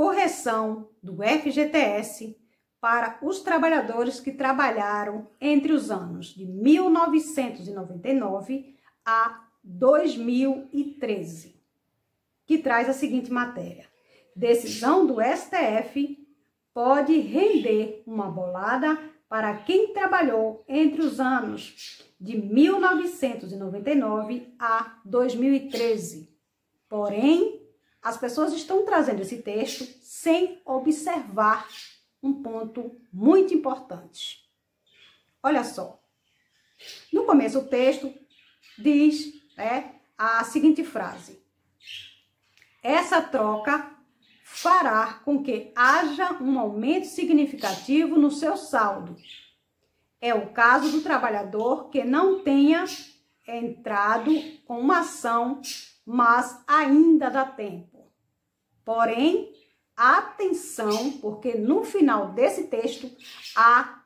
correção do FGTS para os trabalhadores que trabalharam entre os anos de 1999 a 2013, que traz a seguinte matéria: decisão do STF pode render uma bolada para quem trabalhou entre os anos de 1999 a 2013. Porém, as pessoas estão trazendo esse texto sem observar um ponto muito importante. Olha só. No começo do texto diz né, a seguinte frase: Essa troca fará com que haja um aumento significativo no seu saldo. É o caso do trabalhador que não tenha entrado com uma ação, mas ainda dá tempo. Porém, atenção, porque no final desse texto há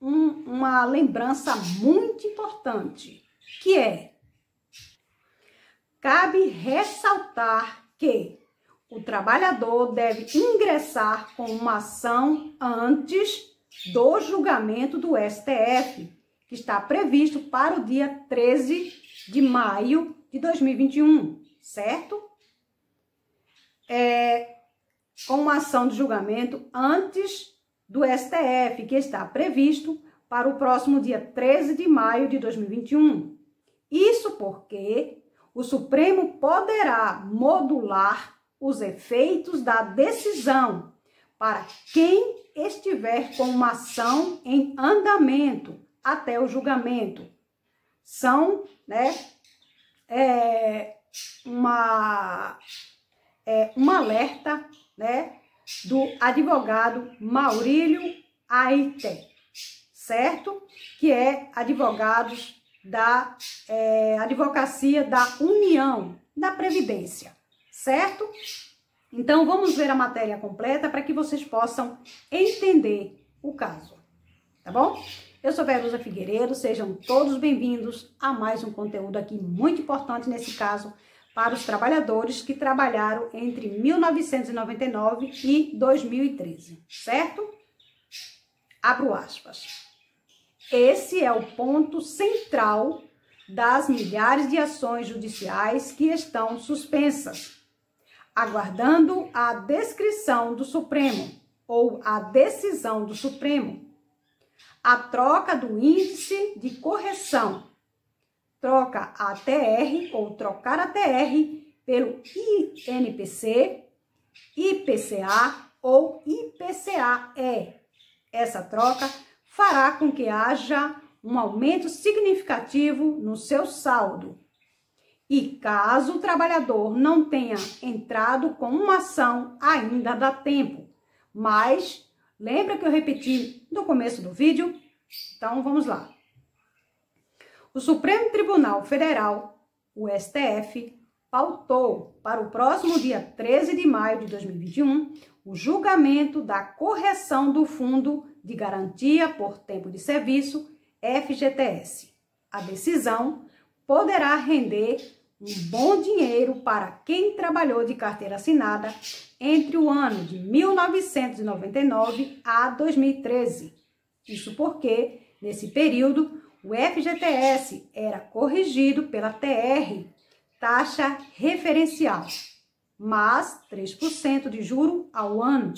um, uma lembrança muito importante, que é cabe ressaltar que o trabalhador deve ingressar com uma ação antes do julgamento do STF, que está previsto para o dia 13 de maio de 2021, certo? É, com uma ação de julgamento antes do STF, que está previsto para o próximo dia 13 de maio de 2021. Isso porque o Supremo poderá modular os efeitos da decisão para quem estiver com uma ação em andamento até o julgamento. São, né, é, uma, é, um alerta, né, do advogado Maurílio Aite, certo? Que é advogado da é, Advocacia da União da Previdência certo? Então vamos ver a matéria completa para que vocês possam entender o caso, tá bom? Eu sou Verusa Figueiredo, sejam todos bem-vindos a mais um conteúdo aqui muito importante nesse caso para os trabalhadores que trabalharam entre 1999 e 2013, certo? Abro aspas. Esse é o ponto central das milhares de ações judiciais que estão suspensas aguardando a descrição do Supremo ou a decisão do Supremo. A troca do índice de correção. Troca a TR ou trocar a TR pelo INPC, IPCA ou IPCAE. Essa troca fará com que haja um aumento significativo no seu saldo e caso o trabalhador não tenha entrado com uma ação, ainda dá tempo. Mas lembra que eu repeti no começo do vídeo? Então vamos lá. O Supremo Tribunal Federal, o STF, pautou para o próximo dia 13 de maio de 2021 o julgamento da correção do Fundo de Garantia por Tempo de Serviço, FGTS. A decisão poderá render um bom dinheiro para quem trabalhou de carteira assinada entre o ano de 1999 a 2013. Isso porque, nesse período, o FGTS era corrigido pela TR, taxa referencial, mas 3% de juro ao ano,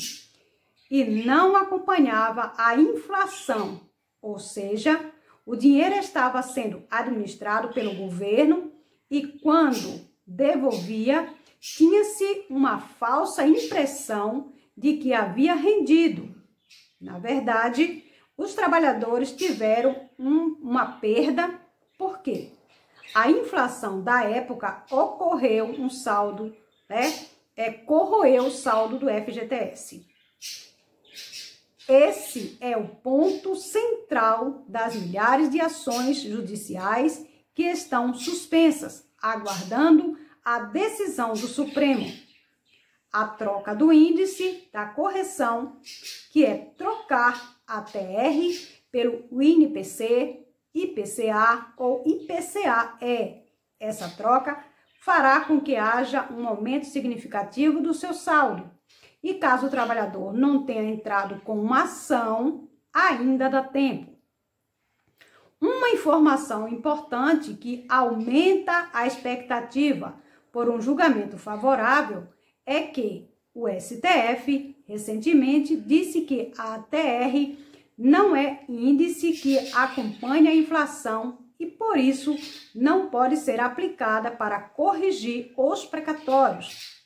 e não acompanhava a inflação, ou seja, o dinheiro estava sendo administrado pelo governo e quando devolvia, tinha-se uma falsa impressão de que havia rendido. Na verdade, os trabalhadores tiveram um, uma perda, porque a inflação da época ocorreu um saldo, né? É, corroeu o saldo do FGTS. Esse é o ponto central das milhares de ações judiciais que estão suspensas, aguardando a decisão do Supremo. A troca do índice da correção, que é trocar a TR pelo INPC, IPCA ou IPCAE. Essa troca fará com que haja um aumento significativo do seu saldo E caso o trabalhador não tenha entrado com uma ação, ainda dá tempo. Uma informação importante que aumenta a expectativa por um julgamento favorável é que o STF recentemente disse que a ATR não é índice que acompanha a inflação e por isso não pode ser aplicada para corrigir os precatórios.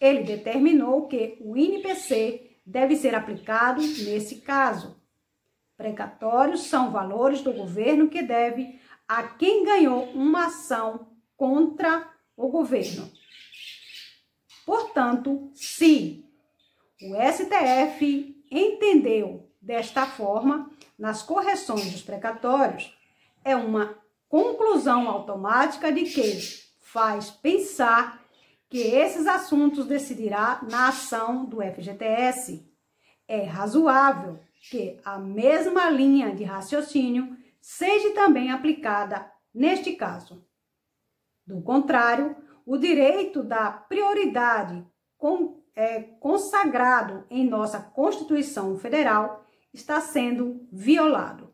Ele determinou que o INPC deve ser aplicado nesse caso. Precatórios são valores do governo que deve a quem ganhou uma ação contra o governo. Portanto, se o STF entendeu desta forma, nas correções dos precatórios, é uma conclusão automática de que faz pensar que esses assuntos decidirá na ação do FGTS. É razoável que a mesma linha de raciocínio seja também aplicada neste caso. Do contrário, o direito da prioridade com, é, consagrado em nossa Constituição Federal está sendo violado.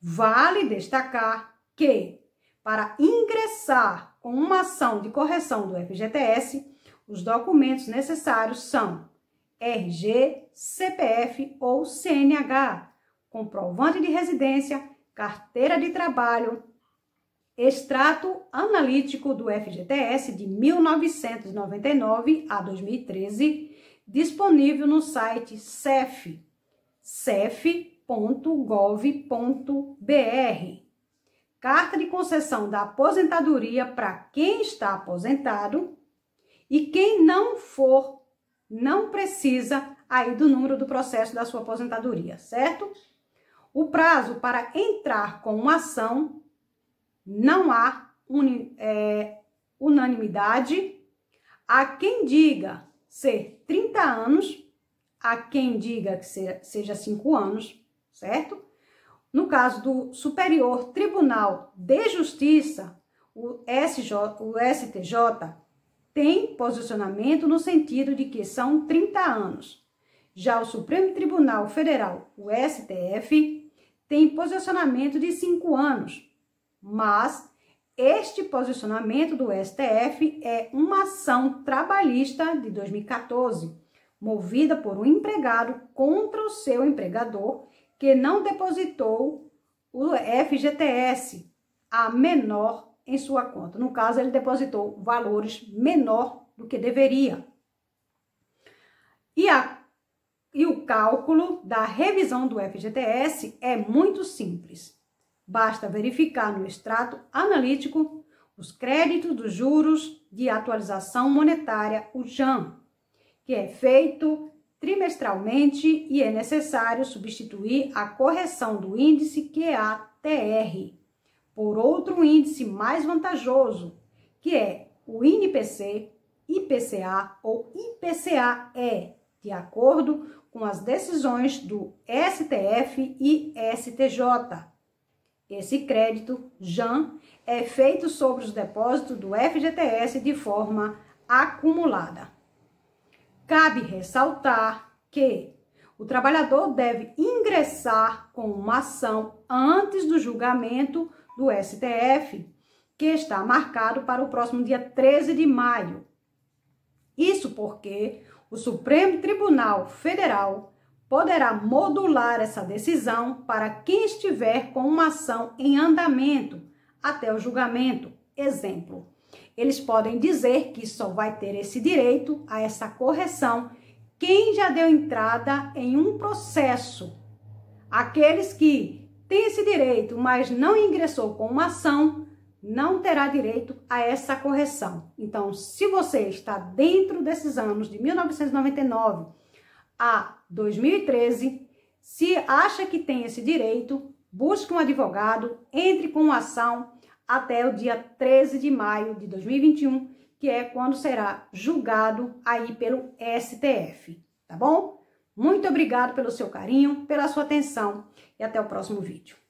Vale destacar que, para ingressar com uma ação de correção do FGTS, os documentos necessários são RG, CPF ou CNH, comprovante de residência, carteira de trabalho, extrato analítico do FGTS de 1999 a 2013, disponível no site CEF, cef.gov.br. Carta de concessão da aposentadoria para quem está aposentado e quem não for, não precisa aí do número do processo da sua aposentadoria, certo? O prazo para entrar com uma ação não há é, unanimidade. Há quem diga ser 30 anos, há quem diga que seja 5 anos, certo? No caso do Superior Tribunal de Justiça, o, SJ, o STJ tem posicionamento no sentido de que são 30 anos. Já o Supremo Tribunal Federal, o STF, tem posicionamento de 5 anos, mas este posicionamento do STF é uma ação trabalhista de 2014, movida por um empregado contra o seu empregador que não depositou o FGTS a menor em sua conta. No caso, ele depositou valores menor do que deveria. E, a, e o cálculo da revisão do FGTS é muito simples. Basta verificar no extrato analítico os créditos dos juros de atualização monetária, o JAM, que é feito trimestralmente e é necessário substituir a correção do índice QATR por outro índice mais vantajoso, que é o INPC, IPCA ou IPCAE, de acordo com as decisões do STF e STJ. Esse crédito, JAN, é feito sobre os depósitos do FGTS de forma acumulada. Cabe ressaltar que o trabalhador deve ingressar com uma ação antes do julgamento do STF, que está marcado para o próximo dia 13 de maio. Isso porque o Supremo Tribunal Federal poderá modular essa decisão para quem estiver com uma ação em andamento até o julgamento. Exemplo, eles podem dizer que só vai ter esse direito a essa correção quem já deu entrada em um processo. Aqueles que têm esse direito, mas não ingressou com uma ação, não terá direito a essa correção. Então, se você está dentro desses anos de 1999 a 2013, se acha que tem esse direito, busque um advogado, entre com ação até o dia 13 de maio de 2021, que é quando será julgado aí pelo STF, tá bom? Muito obrigado pelo seu carinho, pela sua atenção e até o próximo vídeo.